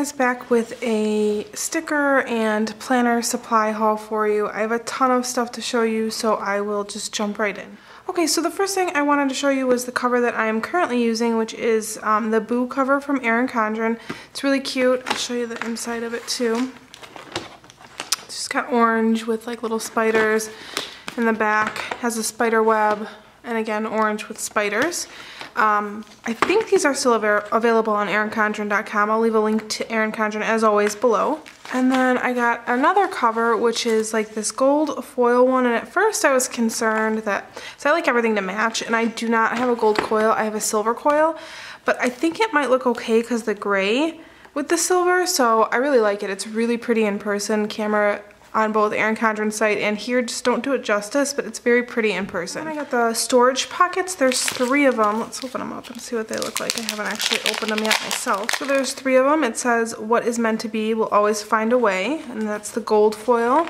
guys back with a sticker and planner supply haul for you. I have a ton of stuff to show you so I will just jump right in. Okay, so the first thing I wanted to show you was the cover that I am currently using, which is um, the Boo cover from Erin Condren. It's really cute. I'll show you the inside of it too. It's just got orange with like little spiders in the back. Has a spider web and again orange with spiders. Um, I think these are still av available on erincondren.com. I'll leave a link to Erin Condren as always below. And then I got another cover which is like this gold foil one and at first I was concerned that, so I like everything to match and I do not have a gold coil, I have a silver coil, but I think it might look okay because the gray with the silver, so I really like it. It's really pretty in person. Camera on both Erin Condren's site and here just don't do it justice, but it's very pretty in person. I got the storage pockets. There's three of them. Let's open them up and see what they look like. I haven't actually opened them yet myself. So there's three of them. It says, what is meant to be will always find a way, and that's the gold foil.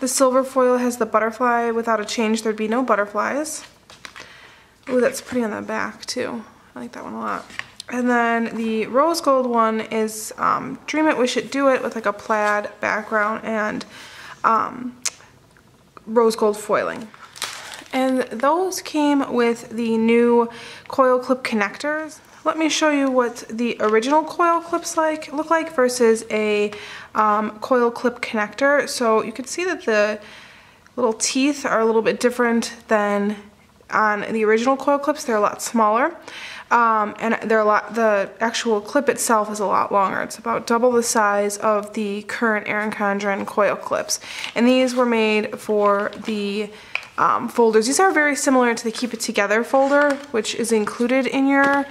The silver foil has the butterfly. Without a change, there'd be no butterflies. Ooh, that's pretty on the back too. I like that one a lot. And then the rose gold one is um, Dream It, Wish It, Do It with like a plaid background and um, rose gold foiling. And those came with the new coil clip connectors. Let me show you what the original coil clips like look like versus a um, coil clip connector. So you can see that the little teeth are a little bit different than on the original coil clips. They're a lot smaller. Um, and they're a lot, the actual clip itself is a lot longer. It's about double the size of the current Erin Condren coil clips. And these were made for the um, folders. These are very similar to the Keep It Together folder, which is included in your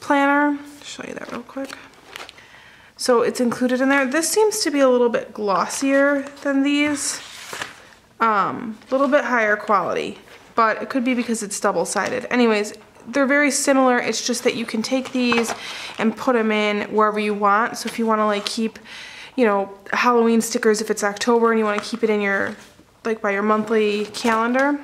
planner. I'll show you that real quick. So it's included in there. This seems to be a little bit glossier than these. A um, little bit higher quality, but it could be because it's double-sided. Anyways, they're very similar. It's just that you can take these and put them in wherever you want. So if you want to like keep, you know, Halloween stickers if it's October and you want to keep it in your, like by your monthly calendar,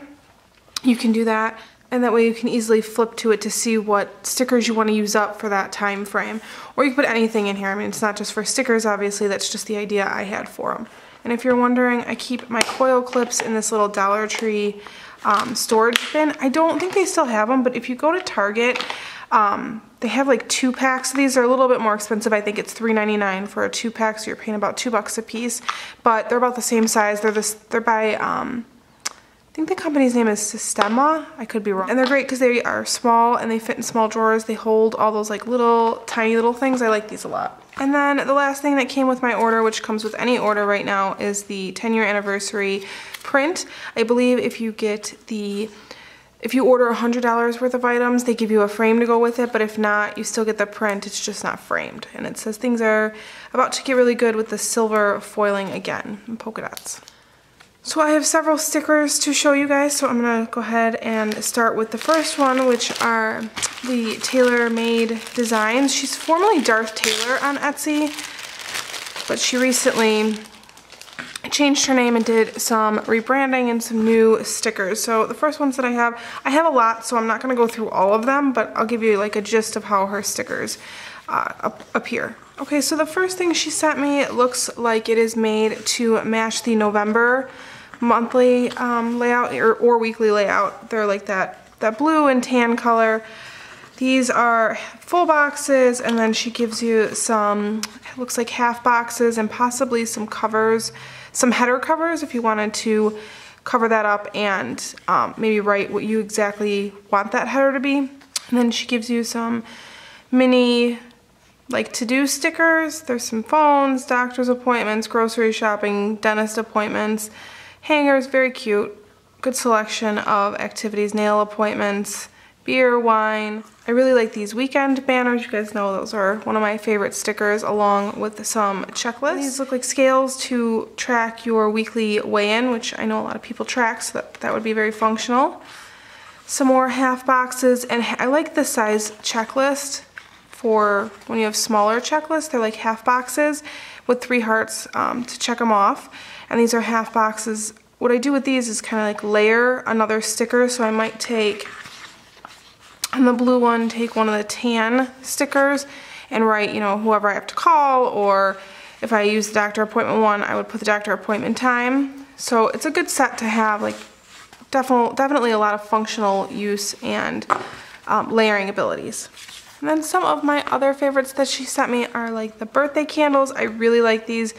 you can do that. And that way you can easily flip to it to see what stickers you want to use up for that time frame. Or you can put anything in here. I mean, it's not just for stickers, obviously. That's just the idea I had for them. And if you're wondering, I keep my coil clips in this little Dollar Tree um, storage bin. I don't think they still have them, but if you go to Target, um, they have like two packs. These are a little bit more expensive. I think it's $3.99 for a two pack, so you're paying about two bucks a piece. But they're about the same size. They're this. They're by. Um, I think the company's name is Sistema. I could be wrong. And they're great because they are small and they fit in small drawers. They hold all those like little tiny little things. I like these a lot. And then the last thing that came with my order, which comes with any order right now, is the 10 year anniversary print. I believe if you get the if you order $100 worth of items, they give you a frame to go with it, but if not, you still get the print, it's just not framed. And it says things are about to get really good with the silver foiling again, and polka dots. So I have several stickers to show you guys, so I'm gonna go ahead and start with the first one, which are the Taylor Made designs. She's formerly Darth Taylor on Etsy, but she recently changed her name and did some rebranding and some new stickers. So the first ones that I have, I have a lot, so I'm not going to go through all of them, but I'll give you like a gist of how her stickers uh, appear. Okay, so the first thing she sent me looks like it is made to match the November monthly um, layout or, or weekly layout. They're like that, that blue and tan color. These are full boxes and then she gives you some, looks like half boxes and possibly some covers some header covers if you wanted to cover that up and um, maybe write what you exactly want that header to be. And then she gives you some mini like to-do stickers. There's some phones, doctor's appointments, grocery shopping, dentist appointments, hangers, very cute. Good selection of activities, nail appointments, beer, wine. I really like these weekend banners. You guys know those are one of my favorite stickers along with some checklists. These look like scales to track your weekly weigh-in, which I know a lot of people track, so that, that would be very functional. Some more half boxes, and I like the size checklist for when you have smaller checklists. They're like half boxes with three hearts um, to check them off. And these are half boxes. What I do with these is kind of like layer another sticker, so I might take on the blue one, take one of the tan stickers and write, you know, whoever I have to call or if I use the doctor appointment one, I would put the doctor appointment time. So it's a good set to have, like definitely, definitely a lot of functional use and um, layering abilities. And then some of my other favorites that she sent me are like the birthday candles. I really like these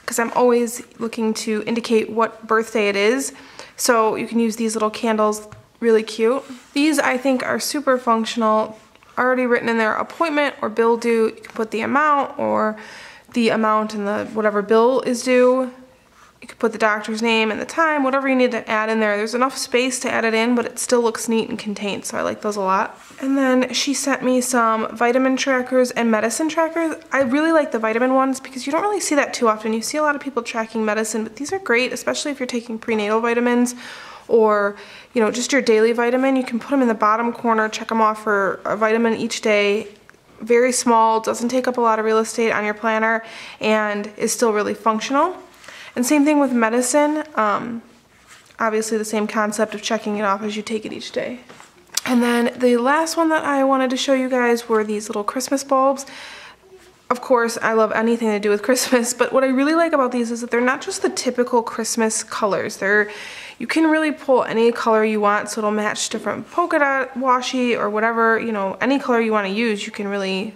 because I'm always looking to indicate what birthday it is. So you can use these little candles, really cute. These I think are super functional, already written in their appointment or bill due. You can put the amount or the amount and the whatever bill is due. You could put the doctor's name and the time, whatever you need to add in there. There's enough space to add it in, but it still looks neat and contained, so I like those a lot. And then she sent me some vitamin trackers and medicine trackers. I really like the vitamin ones because you don't really see that too often. You see a lot of people tracking medicine, but these are great, especially if you're taking prenatal vitamins or you know just your daily vitamin. You can put them in the bottom corner, check them off for a vitamin each day, very small, doesn't take up a lot of real estate on your planner, and is still really functional. And same thing with medicine. Um, obviously the same concept of checking it off as you take it each day. And then the last one that I wanted to show you guys were these little Christmas bulbs. Of course, I love anything to do with Christmas, but what I really like about these is that they're not just the typical Christmas colors. They're you can really pull any color you want so it'll match different polka dot washi or whatever, you know, any color you want to use, you can really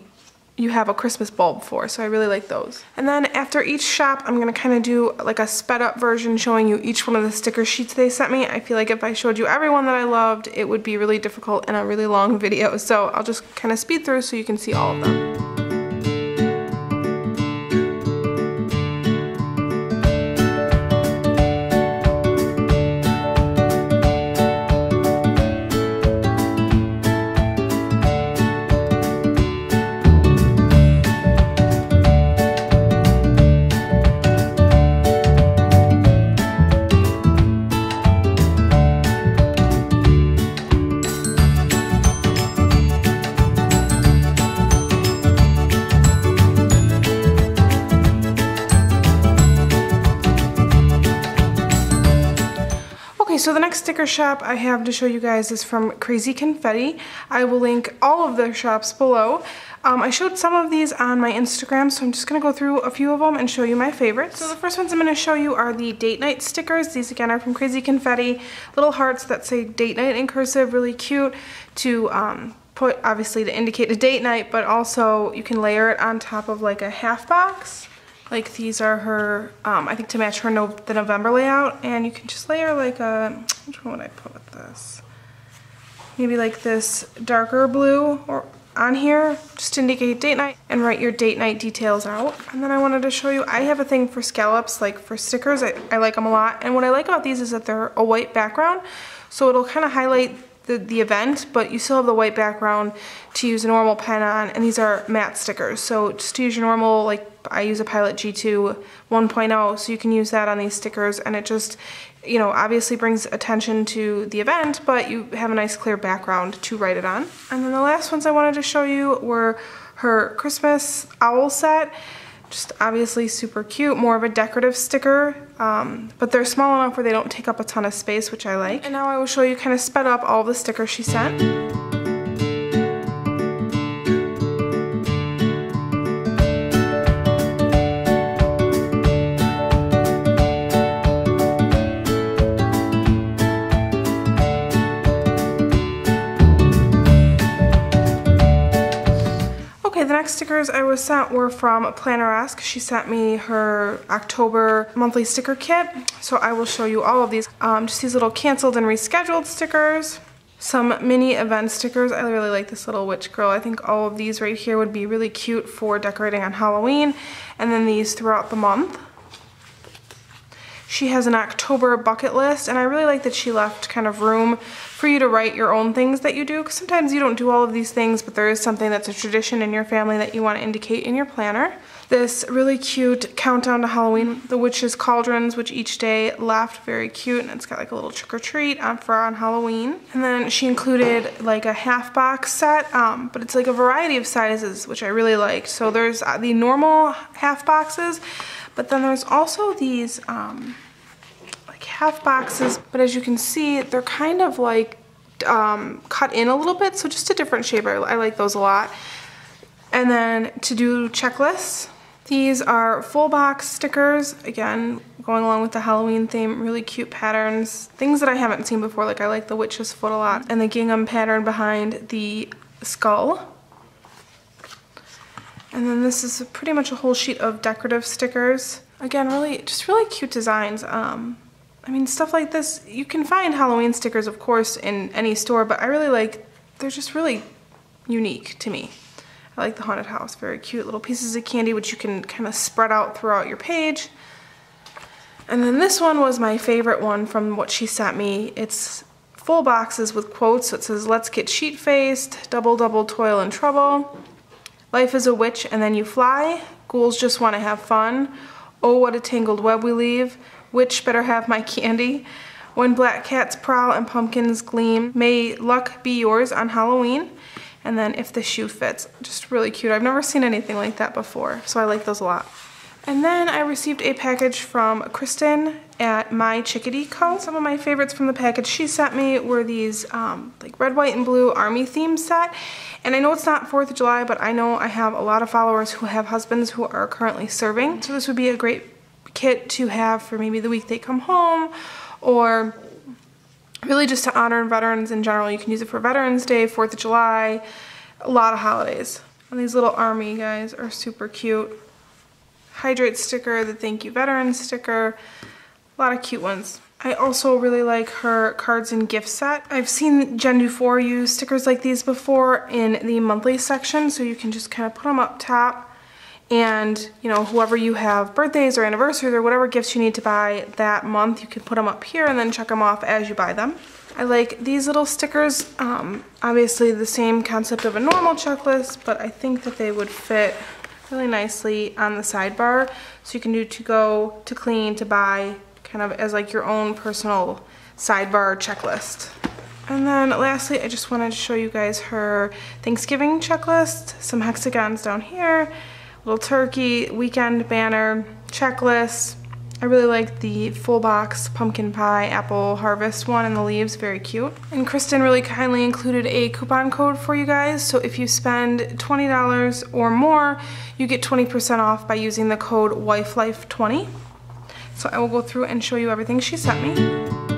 you have a Christmas bulb for, so I really like those. And then after each shop, I'm gonna kind of do like a sped up version showing you each one of the sticker sheets they sent me. I feel like if I showed you every one that I loved, it would be really difficult in a really long video, so I'll just kind of speed through so you can see all of them. Sticker shop I have to show you guys is from Crazy Confetti. I will link all of their shops below. Um, I showed some of these on my Instagram, so I'm just going to go through a few of them and show you my favorites. So the first ones I'm going to show you are the date night stickers. These again are from Crazy Confetti. Little hearts that say date night in cursive, really cute to um, put obviously to indicate a date night, but also you can layer it on top of like a half box. Like these are her, um, I think to match her no the November layout. And you can just layer like a, which one would I put with this? Maybe like this darker blue or on here, just to indicate date night and write your date night details out. And then I wanted to show you, I have a thing for scallops, like for stickers, I, I like them a lot. And what I like about these is that they're a white background, so it'll kind of highlight the, the event, but you still have the white background to use a normal pen on, and these are matte stickers. So just to use your normal, like I use a Pilot G2 1.0, so you can use that on these stickers, and it just, you know, obviously brings attention to the event, but you have a nice clear background to write it on. And then the last ones I wanted to show you were her Christmas owl set. Just obviously super cute, more of a decorative sticker, um, but they're small enough where they don't take up a ton of space, which I like. And now I will show you kind of sped up all the stickers she sent. Next stickers I was sent were from Planneresque. She sent me her October monthly sticker kit. So I will show you all of these. Um, just these little canceled and rescheduled stickers. Some mini event stickers. I really like this little witch girl. I think all of these right here would be really cute for decorating on Halloween. And then these throughout the month. She has an October bucket list and I really like that she left kind of room for you to write your own things that you do because sometimes you don't do all of these things but there is something that's a tradition in your family that you want to indicate in your planner. This really cute countdown to Halloween, the witch's cauldrons, which each day left, very cute and it's got like a little trick or treat on for on Halloween. And then she included like a half box set, um, but it's like a variety of sizes, which I really liked. So there's uh, the normal half boxes, but then there's also these um, like half boxes, but as you can see, they're kind of like um, cut in a little bit, so just a different shape. I, I like those a lot. And then to do checklists, these are full box stickers. Again, going along with the Halloween theme, really cute patterns. Things that I haven't seen before, like I like the witch's foot a lot. And the gingham pattern behind the skull. And then this is pretty much a whole sheet of decorative stickers. Again, really, just really cute designs. Um, I mean, stuff like this, you can find Halloween stickers, of course, in any store, but I really like, they're just really unique to me. I like the haunted house, very cute little pieces of candy, which you can kind of spread out throughout your page. And then this one was my favorite one from what she sent me. It's full boxes with quotes. So it says, let's get sheet-faced, double, double, toil and trouble. Life is a witch and then you fly. Ghouls just want to have fun. Oh, what a tangled web we leave. Witch better have my candy. When black cats prowl and pumpkins gleam, may luck be yours on Halloween. And then if the shoe fits, just really cute. I've never seen anything like that before, so I like those a lot. And then I received a package from Kristen at My Chickadee Co. Some of my favorites from the package she sent me were these um, like red, white, and blue army theme set. And I know it's not 4th of July, but I know I have a lot of followers who have husbands who are currently serving. So this would be a great kit to have for maybe the week they come home or really just to honor veterans in general. You can use it for Veterans Day, 4th of July, a lot of holidays. And these little army guys are super cute. Hydrate sticker, the thank you veterans sticker, a lot of cute ones. I also really like her cards and gift set. I've seen Jen Dufour use stickers like these before in the monthly section, so you can just kind of put them up top and you know whoever you have birthdays or anniversaries or whatever gifts you need to buy that month, you can put them up here and then check them off as you buy them. I like these little stickers, um, obviously the same concept of a normal checklist, but I think that they would fit really nicely on the sidebar. So you can do to go, to clean, to buy, kind of as like your own personal sidebar checklist. And then lastly, I just wanted to show you guys her Thanksgiving checklist. Some hexagons down here, little turkey, weekend banner, checklist. I really like the full box pumpkin pie apple harvest one and the leaves, very cute. And Kristen really kindly included a coupon code for you guys. So if you spend $20 or more, you get 20% off by using the code WIFELIFE20. So I will go through and show you everything she sent me.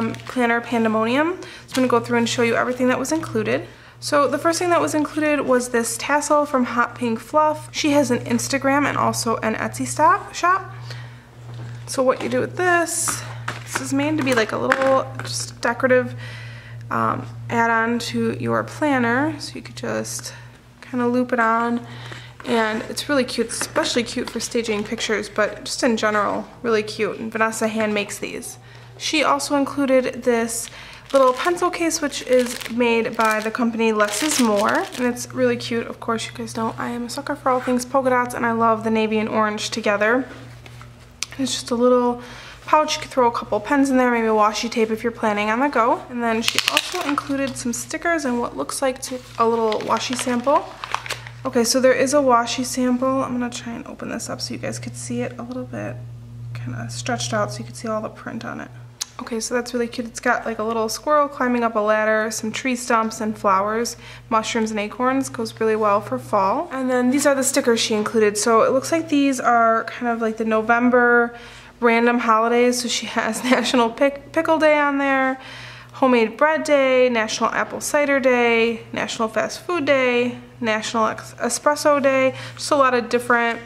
From Planner Pandemonium. So I'm going to go through and show you everything that was included. So the first thing that was included was this tassel from Hot Pink Fluff. She has an Instagram and also an Etsy stop, shop. So what you do with this, this is made to be like a little just decorative um, add-on to your planner. So you could just kind of loop it on and it's really cute, especially cute for staging pictures, but just in general, really cute. And Vanessa hand makes these. She also included this little pencil case which is made by the company Less is More and it's really cute. Of course you guys know I am a sucker for all things polka dots and I love the navy and orange together. It's just a little pouch. You could throw a couple pens in there maybe washi tape if you're planning on the go. And then she also included some stickers and what looks like a little washi sample. Okay so there is a washi sample. I'm gonna try and open this up so you guys could see it a little bit kind of stretched out so you can see all the print on it Okay, so that's really cute. It's got like a little squirrel climbing up a ladder, some tree stumps and flowers, mushrooms and acorns. Goes really well for fall. And then these are the stickers she included. So it looks like these are kind of like the November random holidays. So she has National Pick Pickle Day on there, Homemade Bread Day, National Apple Cider Day, National Fast Food Day, National Espresso Day. Just a lot of different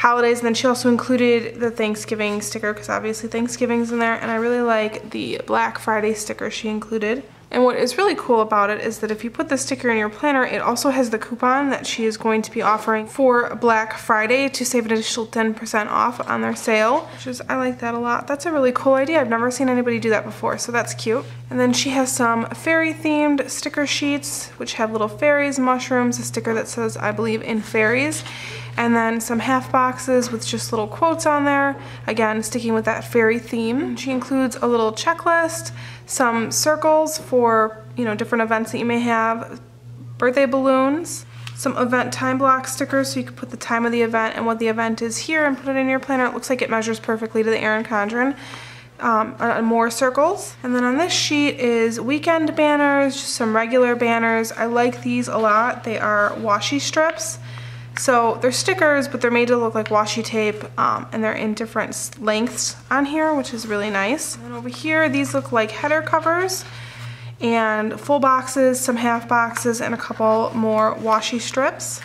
holidays. And then she also included the Thanksgiving sticker because obviously Thanksgiving's in there. And I really like the Black Friday sticker she included. And what is really cool about it is that if you put the sticker in your planner, it also has the coupon that she is going to be offering for Black Friday to save an additional 10% off on their sale, which is, I like that a lot. That's a really cool idea. I've never seen anybody do that before, so that's cute. And then she has some fairy themed sticker sheets, which have little fairies, mushrooms, a sticker that says, I believe in fairies, and then some half boxes with just little quotes on there. Again, sticking with that fairy theme. She includes a little checklist, some circles for, you know, different events that you may have, birthday balloons, some event time block stickers so you can put the time of the event and what the event is here and put it in your planner. It looks like it measures perfectly to the Erin Condren. Um, uh, more circles. And then on this sheet is weekend banners, just some regular banners. I like these a lot. They are washi strips. So they're stickers, but they're made to look like washi tape, um, and they're in different lengths on here, which is really nice. And over here, these look like header covers, and full boxes, some half boxes, and a couple more washi strips.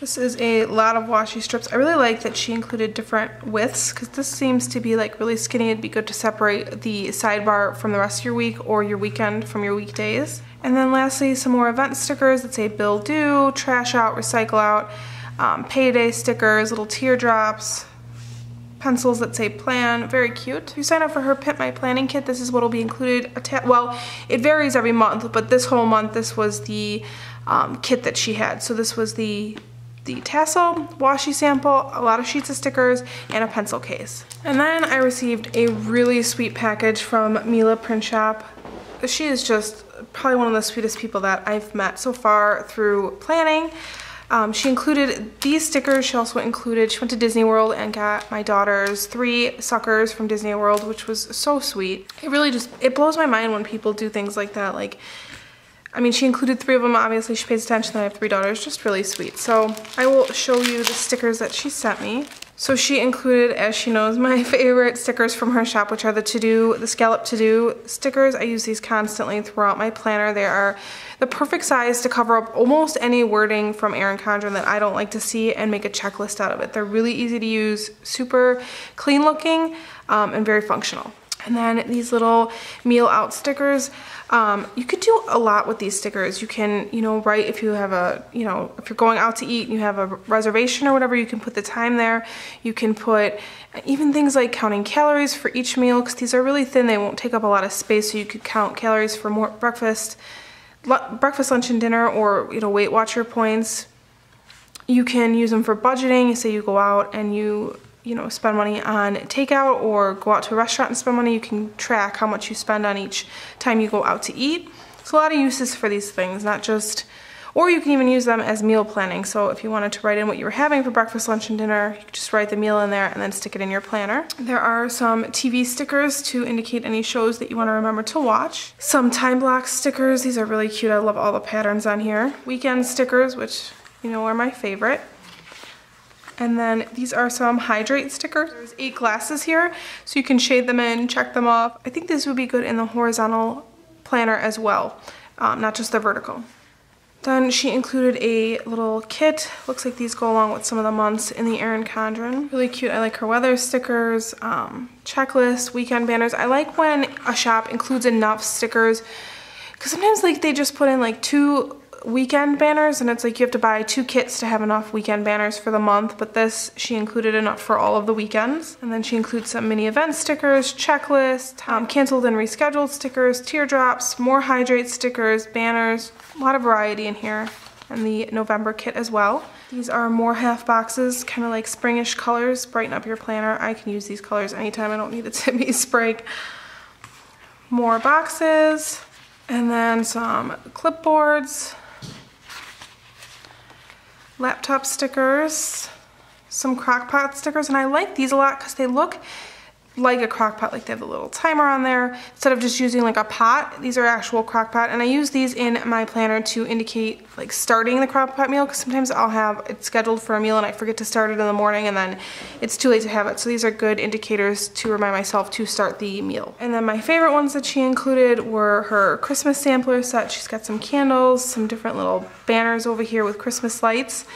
This is a lot of washi strips. I really like that she included different widths because this seems to be like really skinny. It'd be good to separate the sidebar from the rest of your week or your weekend from your weekdays. And then lastly, some more event stickers that say bill do, trash out, recycle out, um, payday stickers, little teardrops, pencils that say plan, very cute. If you sign up for her Pimp My Planning Kit, this is what will be included. Well, it varies every month, but this whole month, this was the um, kit that she had. So this was the the tassel, washi sample, a lot of sheets of stickers, and a pencil case. And then I received a really sweet package from Mila Print Shop. She is just probably one of the sweetest people that I've met so far through planning. Um, she included these stickers. She also included, she went to Disney World and got my daughter's three suckers from Disney World, which was so sweet. It really just, it blows my mind when people do things like that. Like, I mean, she included three of them. Obviously, she pays attention that I have three daughters. Just really sweet. So I will show you the stickers that she sent me. So she included, as she knows, my favorite stickers from her shop, which are the to-do, the scallop to-do stickers. I use these constantly throughout my planner. They are the perfect size to cover up almost any wording from Erin Condren that I don't like to see and make a checklist out of it. They're really easy to use, super clean looking, um, and very functional. And then these little meal out stickers. Um, you could do a lot with these stickers. You can, you know, write if you have a, you know, if you're going out to eat and you have a reservation or whatever, you can put the time there. You can put even things like counting calories for each meal because these are really thin. They won't take up a lot of space. So you could count calories for more breakfast, breakfast, lunch, and dinner or, you know, Weight Watcher points. You can use them for budgeting. Say you go out and you you know, spend money on takeout or go out to a restaurant and spend money, you can track how much you spend on each time you go out to eat. So a lot of uses for these things, not just, or you can even use them as meal planning. So if you wanted to write in what you were having for breakfast, lunch, and dinner, you could just write the meal in there and then stick it in your planner. There are some TV stickers to indicate any shows that you want to remember to watch. Some time block stickers, these are really cute. I love all the patterns on here. Weekend stickers, which you know are my favorite. And then these are some hydrate stickers. There's eight glasses here, so you can shade them in, check them off. I think this would be good in the horizontal planner as well, um, not just the vertical. Then she included a little kit. Looks like these go along with some of the months in the Erin Condren. Really cute. I like her weather stickers, um, checklist, weekend banners. I like when a shop includes enough stickers because sometimes like they just put in like two weekend banners and it's like you have to buy two kits to have enough weekend banners for the month but this she included enough for all of the weekends and then she includes some mini event stickers checklist um, canceled and rescheduled stickers teardrops more hydrate stickers banners a lot of variety in here and the November kit as well. These are more half boxes, kind of like springish colors, brighten up your planner. I can use these colors anytime, I don't need it to be spring. More boxes, and then some clipboards, laptop stickers, some crockpot stickers, and I like these a lot because they look like a crock pot, like they have a little timer on there. Instead of just using like a pot, these are actual crock pot. And I use these in my planner to indicate like starting the crock pot meal because sometimes I'll have it scheduled for a meal and I forget to start it in the morning and then it's too late to have it. So these are good indicators to remind myself to start the meal. And then my favorite ones that she included were her Christmas sampler set. She's got some candles, some different little banners over here with Christmas lights.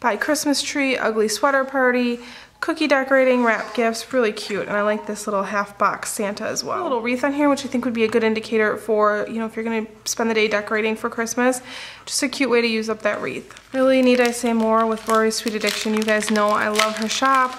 Buy Christmas Tree, Ugly Sweater Party, cookie decorating, wrap gifts, really cute. And I like this little half box Santa as well. A little wreath on here, which I think would be a good indicator for, you know, if you're gonna spend the day decorating for Christmas, just a cute way to use up that wreath. Really need I say more with Rory's Sweet Addiction. You guys know I love her shop.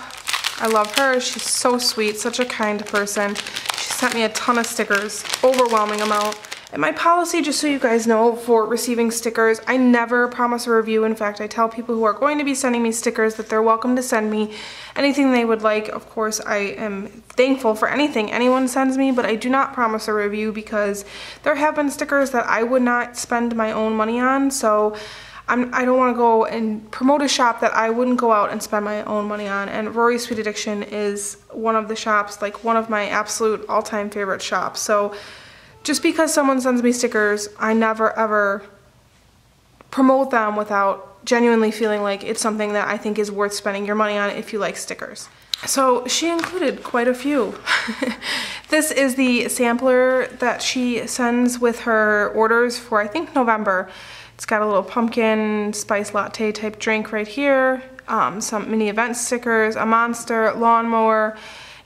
I love her. She's so sweet, such a kind person. She sent me a ton of stickers, overwhelming amount. And my policy, just so you guys know, for receiving stickers, I never promise a review. In fact, I tell people who are going to be sending me stickers that they're welcome to send me anything they would like. Of course, I am thankful for anything anyone sends me, but I do not promise a review because there have been stickers that I would not spend my own money on. So I'm, I do not want to go and promote a shop that I wouldn't go out and spend my own money on. And Rory's Sweet Addiction is one of the shops, like one of my absolute all-time favorite shops. So just because someone sends me stickers, I never ever promote them without genuinely feeling like it's something that I think is worth spending your money on if you like stickers. So she included quite a few. this is the sampler that she sends with her orders for I think November. It's got a little pumpkin spice latte type drink right here, um, some mini event stickers, a monster, lawnmower,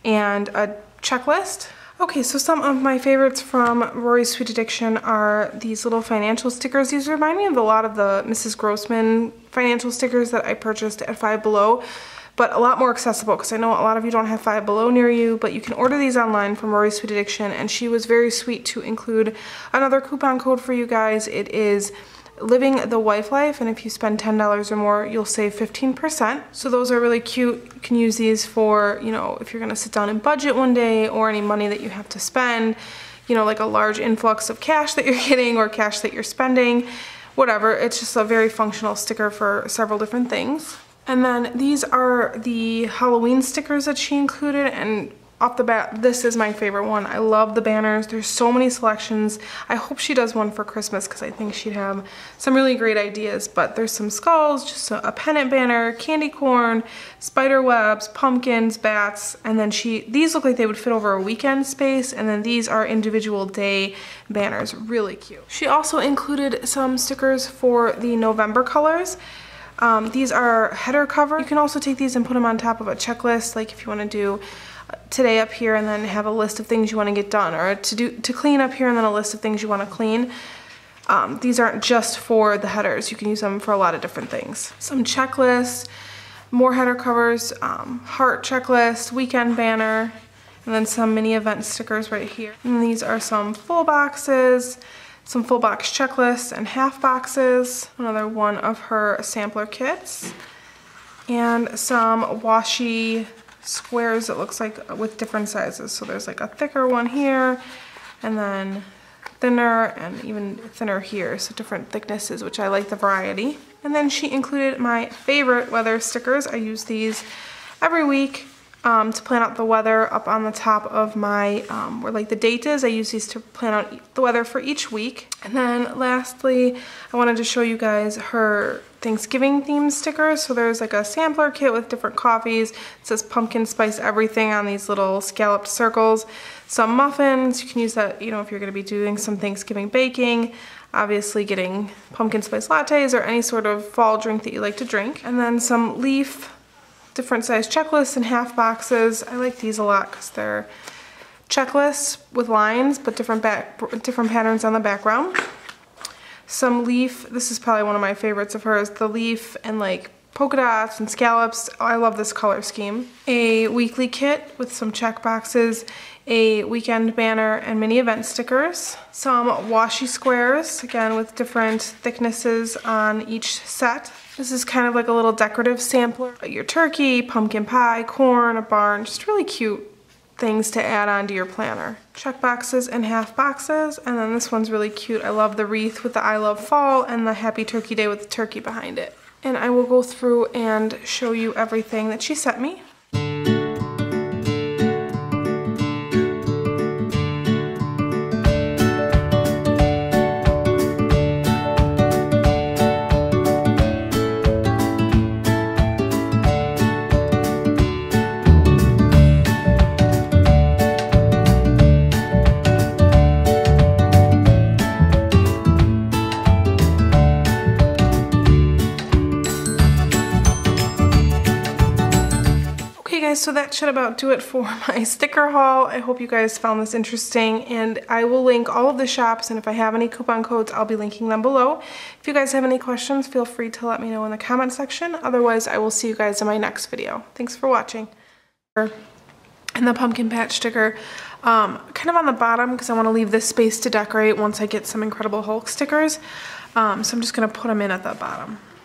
and a checklist. Okay, so some of my favorites from Rory's Sweet Addiction are these little financial stickers. These remind me of a lot of the Mrs. Grossman financial stickers that I purchased at Five Below, but a lot more accessible because I know a lot of you don't have Five Below near you, but you can order these online from Rory's Sweet Addiction, and she was very sweet to include another coupon code for you guys. It is living the wife life and if you spend $10 or more you'll save 15% so those are really cute. You can use these for you know if you're gonna sit down and budget one day or any money that you have to spend you know like a large influx of cash that you're getting or cash that you're spending whatever. It's just a very functional sticker for several different things. And then these are the Halloween stickers that she included and off the bat, this is my favorite one. I love the banners. There's so many selections. I hope she does one for Christmas because I think she'd have some really great ideas. But there's some skulls, just a, a pennant banner, candy corn, spider webs, pumpkins, bats, and then she, these look like they would fit over a weekend space, and then these are individual day banners. Really cute. She also included some stickers for the November colors. Um, these are header cover. You can also take these and put them on top of a checklist, like if you want to do today up here and then have a list of things you want to get done or to do to clean up here and then a list of things you want to clean. Um, these aren't just for the headers. You can use them for a lot of different things. Some checklists, more header covers, um, heart checklist, weekend banner, and then some mini event stickers right here. And these are some full boxes, some full box checklists and half boxes, another one of her sampler kits, and some washi squares it looks like with different sizes. So there's like a thicker one here and then thinner and even thinner here. So different thicknesses, which I like the variety. And then she included my favorite weather stickers. I use these every week um, to plan out the weather up on the top of my, um, where like the date is. I use these to plan out the weather for each week. And then lastly, I wanted to show you guys her Thanksgiving themed stickers. So there's like a sampler kit with different coffees. It says pumpkin spice everything on these little scalloped circles. Some muffins, you can use that, you know, if you're gonna be doing some Thanksgiving baking. Obviously getting pumpkin spice lattes or any sort of fall drink that you like to drink. And then some leaf different size checklists and half boxes. I like these a lot because they're checklists with lines but different back different patterns on the background. Some leaf, this is probably one of my favorites of hers, the leaf and like polka dots and scallops. I love this color scheme. A weekly kit with some check boxes, a weekend banner and mini event stickers. Some washi squares, again with different thicknesses on each set. This is kind of like a little decorative sampler. Your turkey, pumpkin pie, corn, a barn, just really cute things to add on to your planner. Check boxes and half boxes, and then this one's really cute. I love the wreath with the I love fall and the happy turkey day with the turkey behind it. And I will go through and show you everything that she sent me. Should about do it for my sticker haul. I hope you guys found this interesting and I will link all of the shops and if I have any coupon codes, I'll be linking them below. If you guys have any questions, feel free to let me know in the comment section. Otherwise, I will see you guys in my next video. Thanks for watching. And the pumpkin patch sticker, um, kind of on the bottom because I want to leave this space to decorate once I get some Incredible Hulk stickers. Um, so I'm just going to put them in at the bottom.